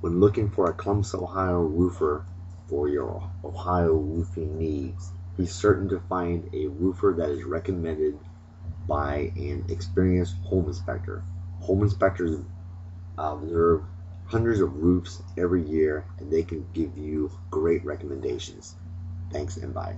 When looking for a Columbus, Ohio roofer for your Ohio roofing needs, be certain to find a roofer that is recommended by an experienced home inspector. Home inspectors observe hundreds of roofs every year and they can give you great recommendations. Thanks and bye.